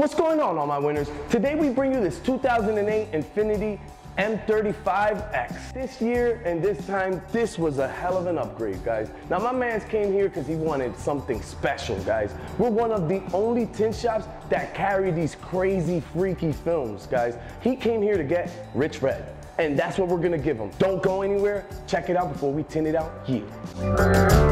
What's going on, all my winners? Today we bring you this 2008 Infiniti M35X. This year and this time, this was a hell of an upgrade, guys. Now, my man's came here because he wanted something special, guys. We're one of the only tint shops that carry these crazy, freaky films, guys. He came here to get Rich Red, and that's what we're gonna give him. Don't go anywhere. Check it out before we tint it out. Yeah.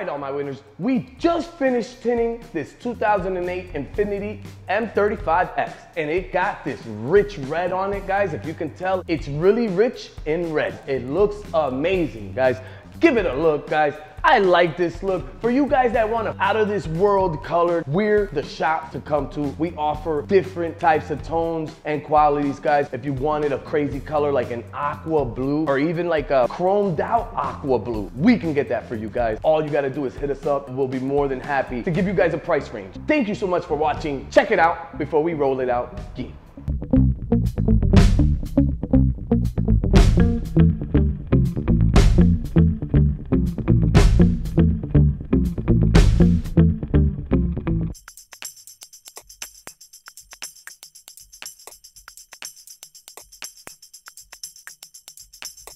Right, all my winners, we just finished tinting this 2008 Infiniti M35X, and it got this rich red on it, guys. If you can tell, it's really rich in red. It looks amazing, guys. Give it a look, guys. I like this look. For you guys that want a out of this world color, we're the shop to come to. We offer different types of tones and qualities, guys. If you wanted a crazy color like an aqua blue or even like a chromed out aqua blue, we can get that for you guys. All you gotta do is hit us up. We'll be more than happy to give you guys a price range. Thank you so much for watching. Check it out before we roll it out. Yeah.